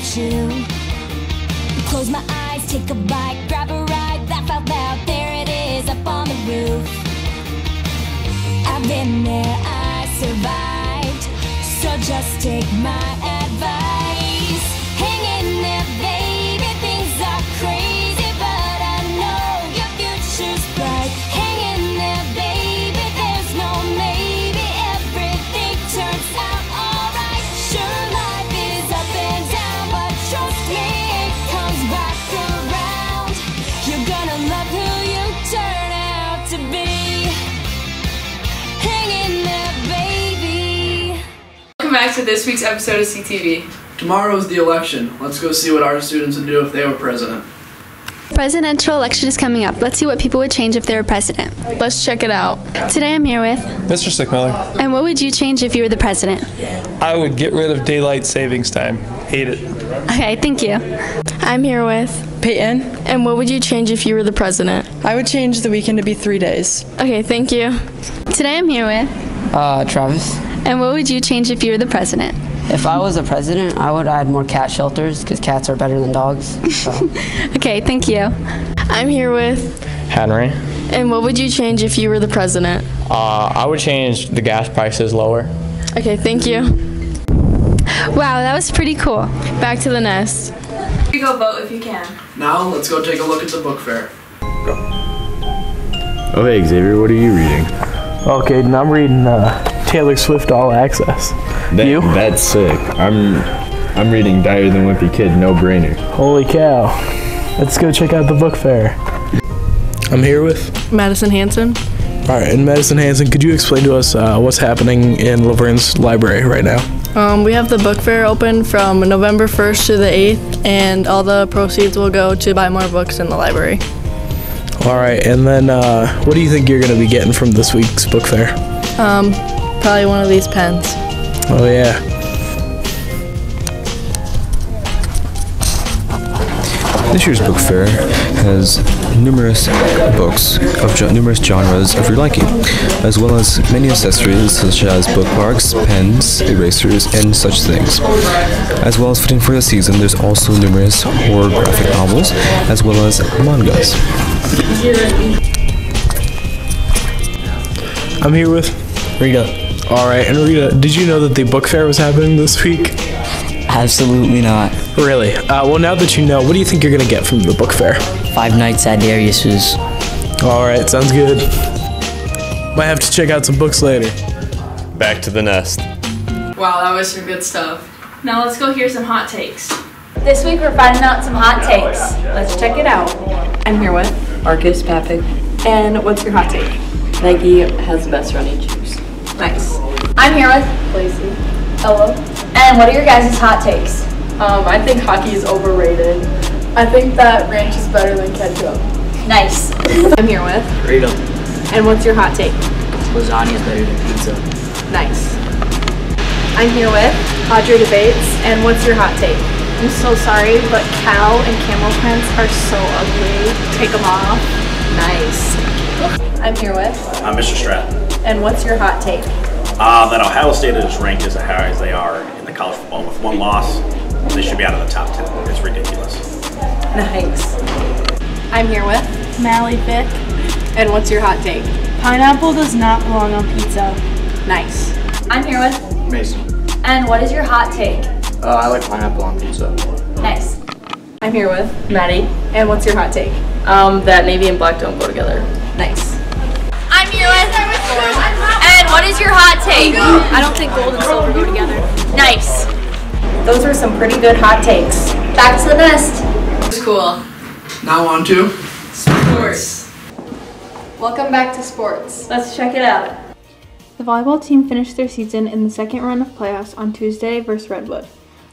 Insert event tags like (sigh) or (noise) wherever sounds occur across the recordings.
about you. Close my eyes, take a bite, grab a ride, laugh out loud. There it is, up on the roof. I've been there, I survived. So just take my advice. Welcome back to this week's episode of CTV. Tomorrow is the election. Let's go see what our students would do if they were president. Presidential election is coming up. Let's see what people would change if they were president. Let's check it out. Today I'm here with. Mr. Stickmiller. And what would you change if you were the president? I would get rid of daylight savings time. Hate it. Okay, thank you. I'm here with Peyton, And what would you change if you were the president? I would change the weekend to be three days. Okay, thank you. Today I'm here with. Uh, Travis. And what would you change if you were the president? If I was a president, I would add more cat shelters because cats are better than dogs. So. (laughs) Okay, thank you. I'm here with Henry. And what would you change if you were the president? Uh, I would change the gas prices lower. Okay, thank you. Wow, that was pretty cool. Back to the nest. You go vote if you can. Now, let's go take a look at the book fair. Oh, hey, Xavier, what are you reading? Okay, now I'm reading uh, Taylor Swift All Access. That, You? That's sick. I'm I'm reading Diary than Wimpy Kid, no brainer. Holy cow. Let's go check out the book fair. I'm here with. Madison Hanson. All right, and Madison Hanson, could you explain to us uh, what's happening in Luverne's library right now? Um, we have the book fair open from November 1st to the 8th, and all the proceeds will go to buy more books in the library. All right, and then uh, what do you think you're going to be getting from this week's book fair? Um, probably one of these pens. Oh, yeah. This year's book fair has numerous books of numerous genres of your liking, as well as many accessories such as bookmarks, pens, erasers, and such things. As well as fitting for the season, there's also numerous horror graphic novels, as well as mangas. I'm here with Rita. All right, and Rita, did you know that the book fair was happening this week? Absolutely not. Really? Uh, well, now that you know, what do you think you're gonna get from the book fair? Five Nights at Darius's. All right, sounds good. Might have to check out some books later. Back to the nest. Wow, that was some good stuff. Now let's go hear some hot takes. This week we're finding out some hot takes. Let's check it out. I'm here with Arcus Papik. And what's your hot take? Nike has the best running shoes. Nice. I'm here with Lacey. Hello. And what are your guys' hot takes? Um, I think hockey is overrated. I think that ranch is better than ketchup. Nice. (laughs) I'm here with Rita. And what's your hot take? Lasagna is better than pizza. Nice. I'm here with Audrey Debates. And what's your hot take? I'm so sorry, but cow and camel prints are so ugly. Take them off. Nice. I'm here with I'm Mr. Stratton. And what's your hot take? Uh, that Ohio State is ranked as high as they are in the college football with one loss. They should be out of the top 10. It's ridiculous. Nice. I'm here with Mally Fick. And what's your hot take? Pineapple does not belong on pizza. Nice. I'm here with Mason. And what is your hot take? Uh, I like pineapple on pizza. Nice. I'm here with Maddie. And what's your hot take? Um, that navy and black don't go together. Nice. I'm here with And what is your hot take? I don't think gold and silver go together. Nice. Those were some pretty good hot takes. Back to the nest. It's cool. Now on to Sports. Welcome back to sports. Let's check it out. The volleyball team finished their season in the second round of playoffs on Tuesday versus Redwood.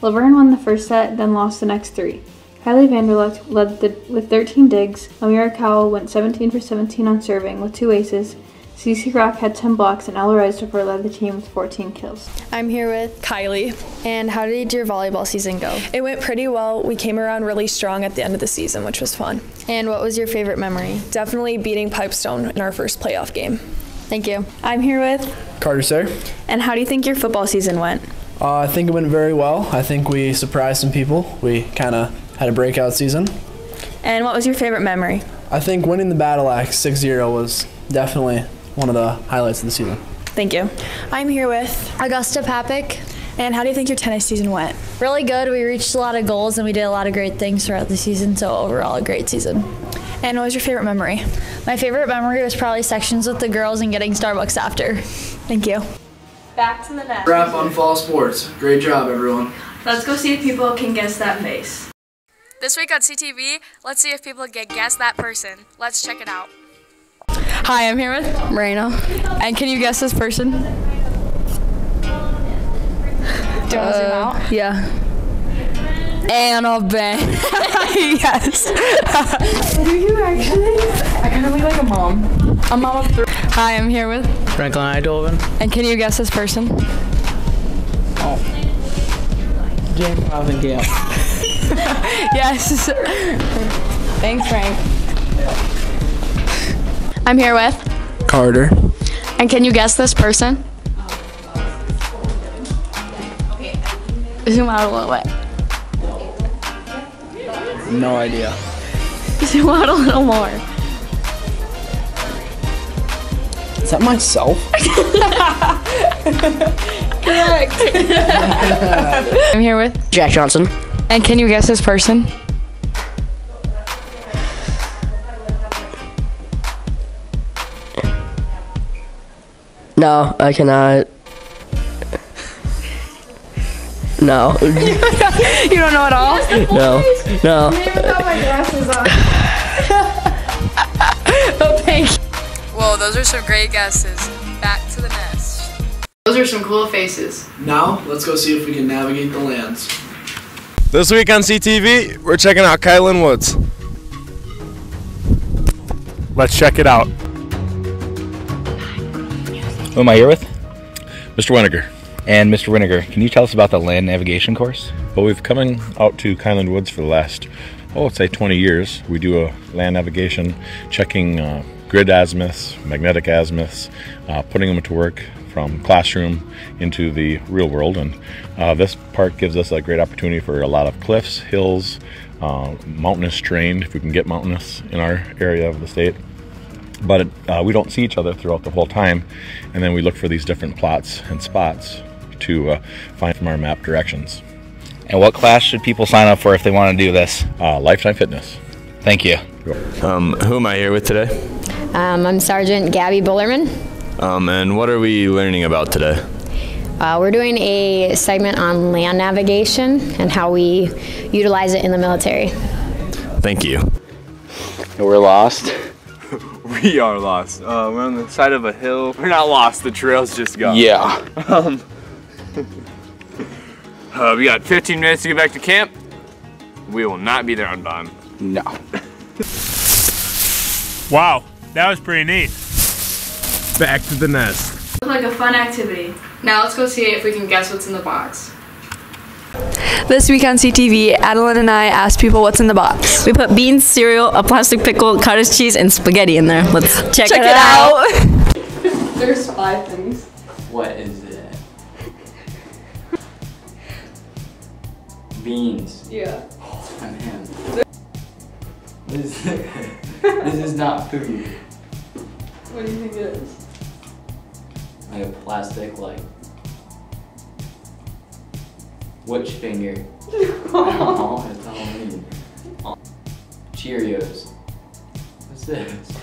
Luverne won the first set, then lost the next three. Kylie Vanderlucht led the, with 13 digs. Amira Cowell went 17 for 17 on serving with two aces. CC Rock had 10 blocks, and Ella Reisdorfer led the team with 14 kills. I'm here with Kylie. And how did your volleyball season go? It went pretty well. We came around really strong at the end of the season, which was fun. And what was your favorite memory? Definitely beating Pipestone in our first playoff game. Thank you. I'm here with Carter, sir. And how do you think your football season went? Uh, I think it went very well. I think we surprised some people. We kind of had a breakout season. And what was your favorite memory? I think winning the Battle Axe 6 0 was definitely one of the highlights of the season. Thank you. I'm here with Augusta Papik. And how do you think your tennis season went? Really good. We reached a lot of goals and we did a lot of great things throughout the season, so overall, a great season. And what was your favorite memory? My favorite memory was probably sections with the girls and getting Starbucks after. Thank you. Back to the net. Wrap on fall sports. Great job, everyone. Let's go see if people can guess that face. This week on CTV, let's see if people can guess that person. Let's check it out. Hi, I'm here with Marina. And can you guess this person? Do you want to zoom uh, out? Yeah. Anna Annabelle. (laughs) yes. Do you actually? I kind of look like a mom. A mom of three. Hi, I'm here with. Franklin Idolvin. And can you guess this person? Oh. (laughs) James Rothenkamp. yes. Thanks, Frank. I'm here with. Carter. And can you guess this person? Zoom out a little bit. No idea. (laughs) Zoom out a little more. Is that myself? (laughs) Correct. (laughs) I'm here with. Jack Johnson. And can you guess this person? No, I cannot. No. (laughs) you don't know at all? no. No. my glasses on. (laughs) oh, thank you. Whoa, those are some great guesses. Back to the nest. Those are some cool faces. Now, let's go see if we can navigate the lands. This week on CTV, we're checking out Kylan Woods. Let's check it out. Who am I here with? Mr. Winiger. And Mr. Winiger, can you tell us about the land navigation course? Well, we've coming out to Kyland Woods for the last, oh, let's say 20 years. We do a land navigation, checking uh, grid azimuths, magnetic azimuths, uh, putting them to work from classroom into the real world. And uh, this part gives us a great opportunity for a lot of cliffs, hills, uh, mountainous terrain, if we can get mountainous in our area of the state. But uh, we don't see each other throughout the whole time, and then we look for these different plots and spots to uh, find from our map directions. And what class should people sign up for if they want to do this? Uh, Lifetime Fitness. Thank you. Um, who am I here with today? Um, I'm Sergeant Gabby Bullerman. Um, and what are we learning about today? Uh, we're doing a segment on land navigation and how we utilize it in the military. Thank you. We're lost. We are lost. Uh, we're on the side of a hill. We're not lost. The trail's just gone. Yeah. Um, (laughs) uh, we got 15 minutes to get back to camp. We will not be there on time. No. (laughs) Wow, that was pretty neat. Back to the nest. Looked like a fun activity. Now let's go see if we can guess what's in the box. This week on CTV, Adeline and I asked people what's in the box. We put beans, cereal, a plastic pickle, cottage cheese, and spaghetti in there. Let's check, Check it, it out. (laughs) There's five things. What is it? Beans. Yeah. Oh, man. This, (laughs) this is not food. What do you think it is? Like a plastic, like. Which finger? oh, it's Halloween. Oh. Cheerios. What's this?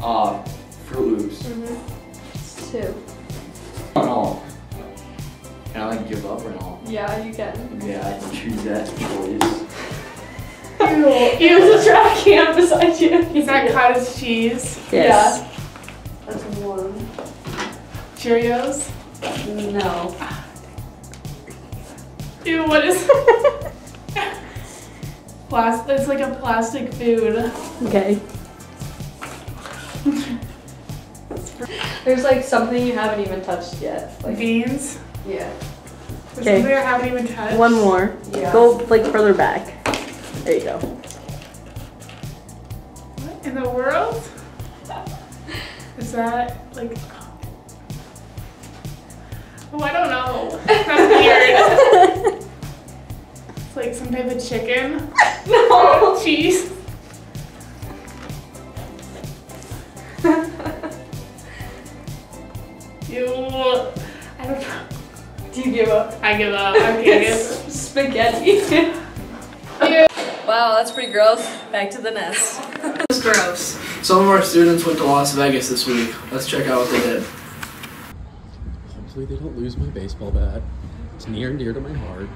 Ah, Froot Loops. Mm-hmm. Two. Oh no. Can I like give up or not? Yeah, you can. Yeah, I can choose that choice. Ew. There's a trash can beside you. Is that cottage cheese? Yes. Yeah. That's one. Cheerios? No. Ew, what is (laughs) Plastic, it's like a plastic food. Okay. There's like something you haven't even touched yet. Like Beans? Yeah. There's Okay. something I haven't even touched. One more. Yeah. Go like further back. There you go. What in the world? Is that like Oh, I don't know. That's weird. (laughs) it's like some type of chicken. (laughs) No. Cheese. you. I don't know. Do you give up? I give up. I can't (laughs) give Spaghetti. Wow, that's pretty gross. Back to the nest. It's gross. Some of our students went to Las Vegas this week. Let's check out what they did. Hopefully they don't lose my baseball bat. It's near and dear to my heart.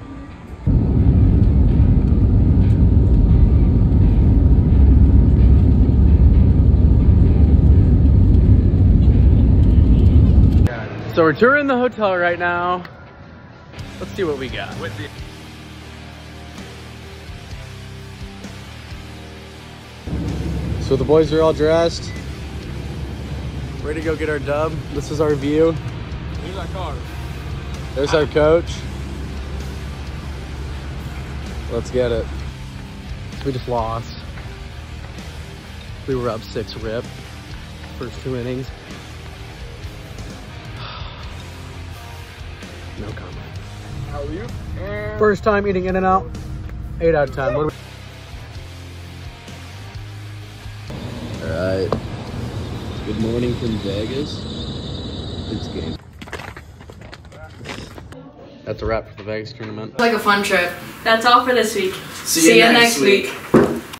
So we're touring the hotel right now. Let's see what we got. So the boys are all dressed. Ready to go get our dub. This is our view. Here's our car. There's our coach. Let's get it. We just lost. We were up six rip. First two innings. (sighs) No comment. How are you? First time eating In and Out. Eight out of ten. What do we- All right. Good morning from Vegas. It's game. That's a wrap for the Vegas tournament. Like a fun trip. That's all for this week. See you next week.